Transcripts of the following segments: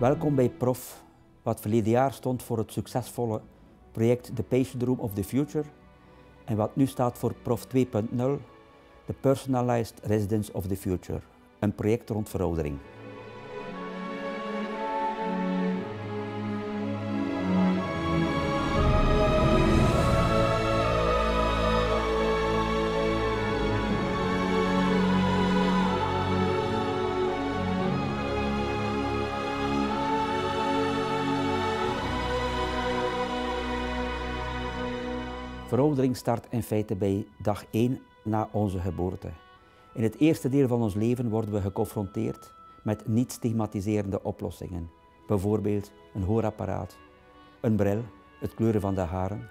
Welkom bij Prof, wat verleden jaar stond voor het succesvolle project The Patient Room of the Future en wat nu staat voor Prof 2.0, The Personalized Residence of the Future, een project rond veroudering. Veroudering start in feite bij dag 1 na onze geboorte. In het eerste deel van ons leven worden we geconfronteerd met niet stigmatiserende oplossingen. Bijvoorbeeld een hoorapparaat, een bril, het kleuren van de haren.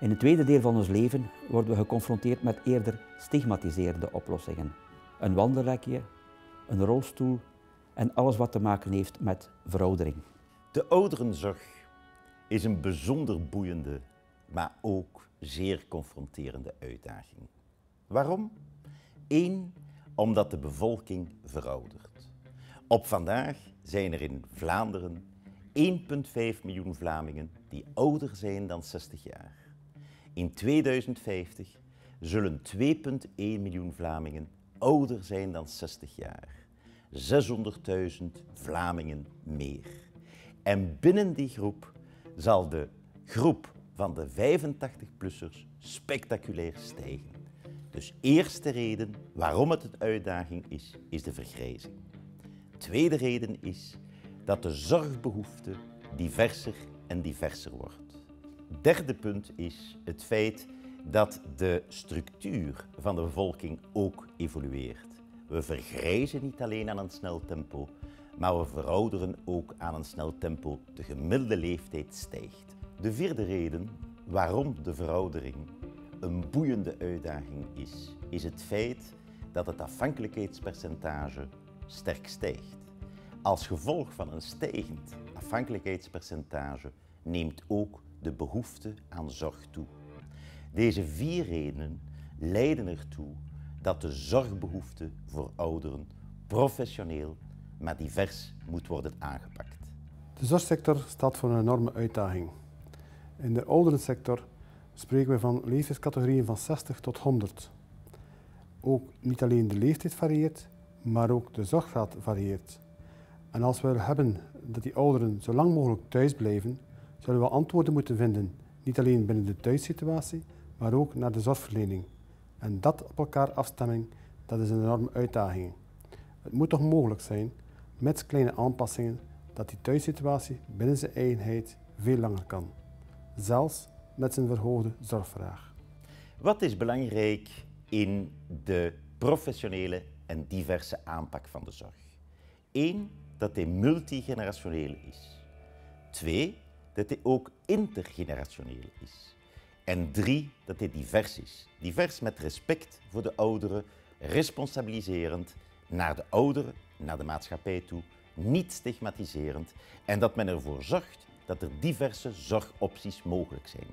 In het tweede deel van ons leven worden we geconfronteerd met eerder stigmatiserende oplossingen. Een wandelrekje, een rolstoel en alles wat te maken heeft met veroudering. De ouderenzorg is een bijzonder boeiende maar ook zeer confronterende uitdaging. Waarom? Eén, omdat de bevolking veroudert. Op vandaag zijn er in Vlaanderen 1,5 miljoen Vlamingen die ouder zijn dan 60 jaar. In 2050 zullen 2,1 miljoen Vlamingen ouder zijn dan 60 jaar. 600.000 Vlamingen meer. En binnen die groep zal de groep van de 85-plussers spectaculair stijgen. Dus eerste reden waarom het een uitdaging is, is de vergrijzing. Tweede reden is dat de zorgbehoefte diverser en diverser wordt. Derde punt is het feit dat de structuur van de bevolking ook evolueert. We vergrijzen niet alleen aan een snel tempo, maar we verouderen ook aan een snel tempo. De gemiddelde leeftijd stijgt. De vierde reden waarom de veroudering een boeiende uitdaging is, is het feit dat het afhankelijkheidspercentage sterk stijgt. Als gevolg van een stijgend afhankelijkheidspercentage neemt ook de behoefte aan zorg toe. Deze vier redenen leiden ertoe dat de zorgbehoefte voor ouderen professioneel, maar divers moet worden aangepakt. De zorgsector staat voor een enorme uitdaging. In de ouderensector spreken we van leeftijdscategorieën van 60 tot 100. Ook niet alleen de leeftijd varieert, maar ook de zorggraad varieert. En als we hebben dat die ouderen zo lang mogelijk thuis blijven, zullen we antwoorden moeten vinden, niet alleen binnen de thuissituatie, maar ook naar de zorgverlening. En dat op elkaar afstemming, dat is een enorme uitdaging. Het moet toch mogelijk zijn, met kleine aanpassingen, dat die thuissituatie binnen zijn eigenheid veel langer kan zelfs met zijn verhoogde zorgvraag. Wat is belangrijk in de professionele en diverse aanpak van de zorg? Eén, dat hij multigenerationeel is. Twee, dat hij ook intergenerationeel is. En drie, dat hij divers is. Divers met respect voor de ouderen, responsabiliserend naar de ouderen, naar de maatschappij toe, niet stigmatiserend en dat men ervoor zorgt dat er diverse zorgopties mogelijk zijn.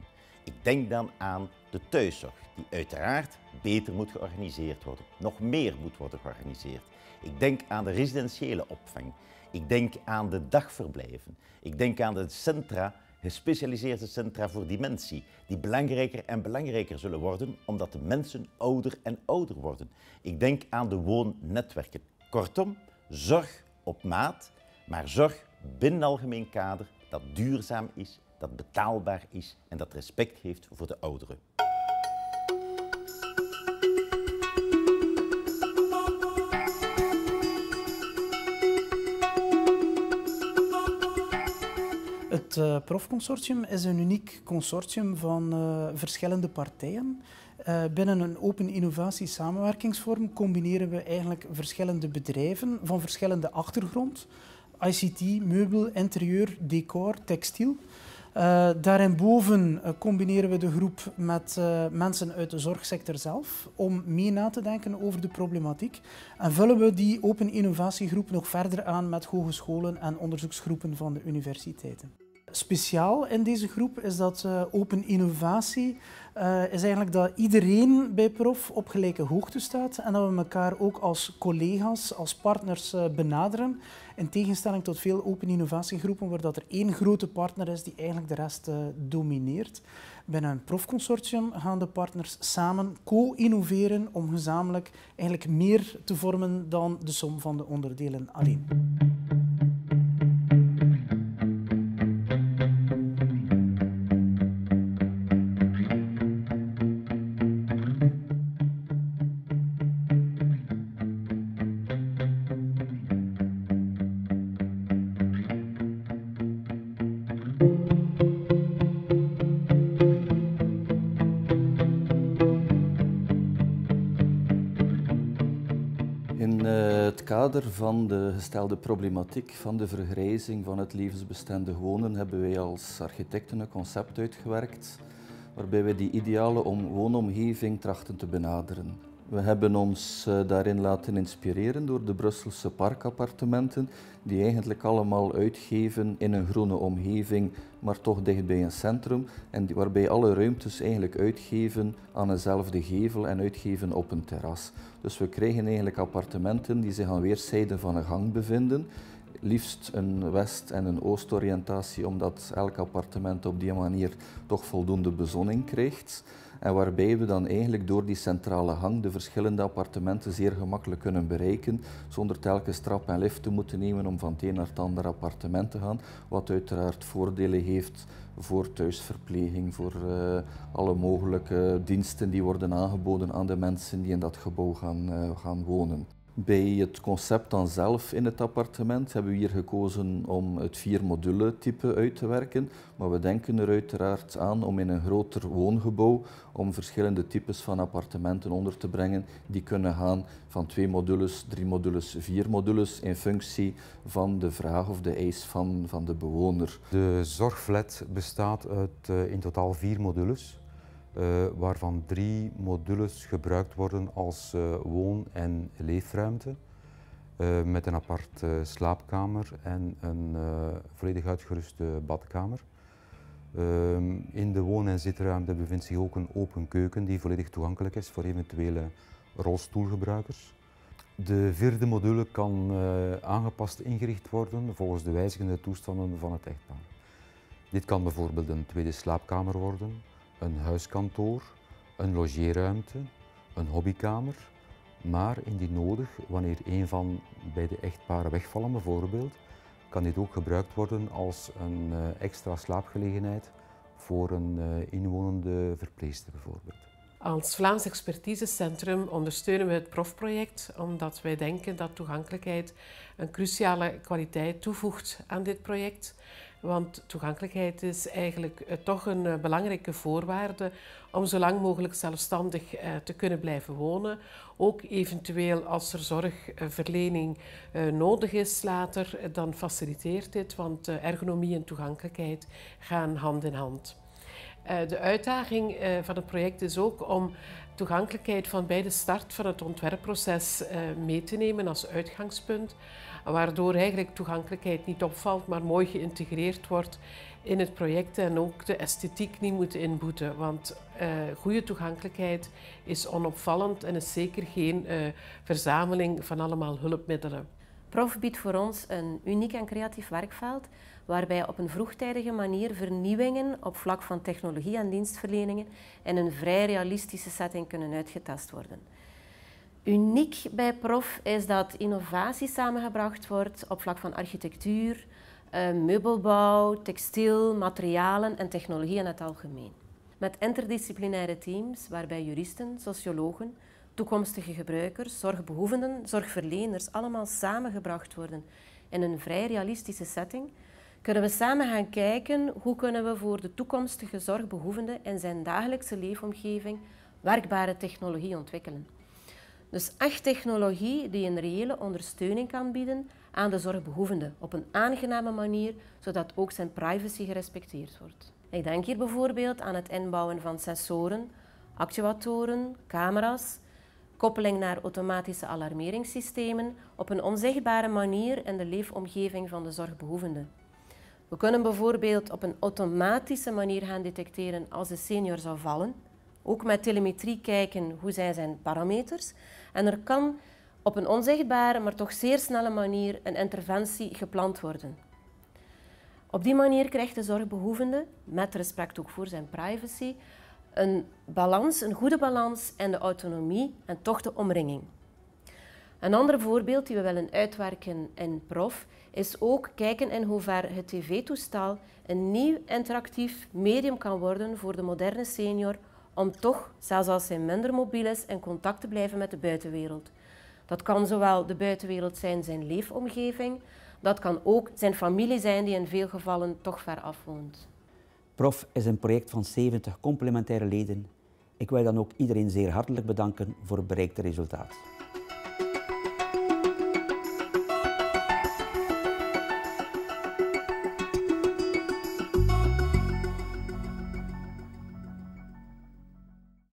Ik denk dan aan de thuiszorg, die uiteraard beter moet georganiseerd worden, nog meer moet worden georganiseerd. Ik denk aan de residentiële opvang. Ik denk aan de dagverblijven. Ik denk aan de centra, gespecialiseerde centra voor dementie, die belangrijker en belangrijker zullen worden omdat de mensen ouder en ouder worden. Ik denk aan de woonnetwerken. Kortom, zorg op maat, maar zorg binnen algemeen kader dat duurzaam is, dat betaalbaar is en dat respect heeft voor de ouderen. Het uh, Profconsortium is een uniek consortium van uh, verschillende partijen. Uh, binnen een open innovatie samenwerkingsvorm combineren we eigenlijk verschillende bedrijven van verschillende achtergrond. ICT, meubel, interieur, decor, textiel. Uh, daarboven uh, combineren we de groep met uh, mensen uit de zorgsector zelf om mee na te denken over de problematiek. En vullen we die open innovatiegroep nog verder aan met hogescholen en onderzoeksgroepen van de universiteiten. Speciaal in deze groep is dat uh, open innovatie uh, is eigenlijk dat iedereen bij Prof op gelijke hoogte staat en dat we elkaar ook als collega's, als partners uh, benaderen. In tegenstelling tot veel open innovatiegroepen waar dat er één grote partner is die eigenlijk de rest domineert. Binnen een profconsortium gaan de partners samen co-innoveren om gezamenlijk eigenlijk meer te vormen dan de som van de onderdelen alleen. Kader van de gestelde problematiek van de vergrijzing van het levensbestendig wonen hebben wij als architecten een concept uitgewerkt waarbij wij die ideale woonomgeving trachten te benaderen. We hebben ons eh, daarin laten inspireren door de Brusselse parkappartementen, die eigenlijk allemaal uitgeven in een groene omgeving, maar toch dicht bij een centrum, en waarbij alle ruimtes eigenlijk uitgeven aan eenzelfde gevel en uitgeven op een terras. Dus we krijgen eigenlijk appartementen die zich aan weerszijden van een gang bevinden, liefst een west- en een oostoriëntatie, omdat elk appartement op die manier toch voldoende bezonning krijgt. En waarbij we dan eigenlijk door die centrale hang de verschillende appartementen zeer gemakkelijk kunnen bereiken, zonder telkens trap en lift te moeten nemen om van het een naar het andere appartement te gaan. Wat uiteraard voordelen heeft voor thuisverpleging, voor uh, alle mogelijke diensten die worden aangeboden aan de mensen die in dat gebouw gaan, uh, gaan wonen. Bij het concept dan zelf in het appartement hebben we hier gekozen om het vier module type uit te werken. Maar we denken er uiteraard aan om in een groter woongebouw om verschillende types van appartementen onder te brengen. Die kunnen gaan van twee modules, drie modules, vier modules in functie van de vraag of de eis van, van de bewoner. De zorgflat bestaat uit uh, in totaal vier modules. Uh, waarvan drie modules gebruikt worden als uh, woon- en leefruimte. Uh, met een apart slaapkamer en een volledig uitgeruste badkamer. Ehm, in de woon- en zitruimte bevindt zich ook een open keuken die volledig toegankelijk is voor eventuele rolstoelgebruikers. De vierde module kan aangepast ingericht worden volgens de wijzigende toestanden van het echtpaar. Dit kan bijvoorbeeld een tweede slaapkamer worden, een huiskantoor, een logeerruimte, een hobbykamer, maar indien nodig, wanneer een van beide echtparen wegvallen bijvoorbeeld, kan dit ook gebruikt worden als een uh, extra slaapgelegenheid voor een uh, inwonende verpleegster bijvoorbeeld. Als Vlaams Expertisecentrum ondersteunen we het profproject omdat wij denken dat toegankelijkheid een cruciale kwaliteit toevoegt aan dit project. Want toegankelijkheid is eigenlijk uh, toch een uh, belangrijke voorwaarde om zo lang mogelijk zelfstandig uh, te kunnen blijven wonen. Ook eventueel als er zorgverlening nodig is later, dan faciliteert dit, want ergonomie en toegankelijkheid gaan hand in hand. De uitdaging van het project is ook om toegankelijkheid van bij de start van het ontwerpproces mee te nemen als uitgangspunt waardoor eigenlijk toegankelijkheid niet opvalt, maar mooi geïntegreerd wordt in het project en ook de esthetiek niet moet inboeten. Want goede toegankelijkheid is onopvallend en is zeker geen verzameling van allemaal hulpmiddelen. Prof biedt voor ons een uniek en creatief werkveld waarbij op een vroegtijdige manier vernieuwingen op vlak van technologie en dienstverleningen in een vrij realistische setting kunnen uitgetast worden. Uniek bij Prof is dat innovatie samengebracht wordt op vlak van architectuur, eh, meubelbouw, textiel, materialen en technologie in het algemeen. Met interdisciplinaire teams waarbij juristen, sociologen, toekomstige gebruikers, zorgbehoevenden, zorgverleners allemaal samengebracht worden in een vrij realistische setting, kunnen we samen gaan kijken hoe kunnen we voor de toekomstige zorgbehoevende in zijn dagelijkse leefomgeving werkbare technologie ontwikkelen. Dus echt technologie die een reële ondersteuning kan bieden aan de zorgbehoevende op een aangename manier, zodat ook zijn privacy gerespecteerd wordt. Ik denk hier bijvoorbeeld aan het inbouwen van sensoren, actuatoren, camera's, koppeling naar automatische alarmeringssystemen op een onzichtbare manier in de leefomgeving van de zorgbehoevende. We kunnen bijvoorbeeld op een automatische manier gaan detecteren als de senior zou vallen. Ook met telemetrie kijken hoe zijn zijn parameters. En er kan op een onzichtbare, maar toch zeer snelle manier een interventie gepland worden. Op die manier krijgt de zorgbehoevende, met respect ook voor zijn privacy, een balans, een goede balans en de autonomie en toch de omringing. Een ander voorbeeld die we willen uitwerken in Prof is ook kijken in hoever het tv-toestel een nieuw interactief medium kan worden voor de moderne senior om toch, zelfs als hij minder mobiel is, in contact te blijven met de buitenwereld. Dat kan zowel de buitenwereld zijn, zijn leefomgeving, dat kan ook zijn familie zijn die in veel gevallen toch ver af woont. Prof is een project van 70 complementaire leden. Ik wil dan ook iedereen zeer hartelijk bedanken voor het bereikte resultaat.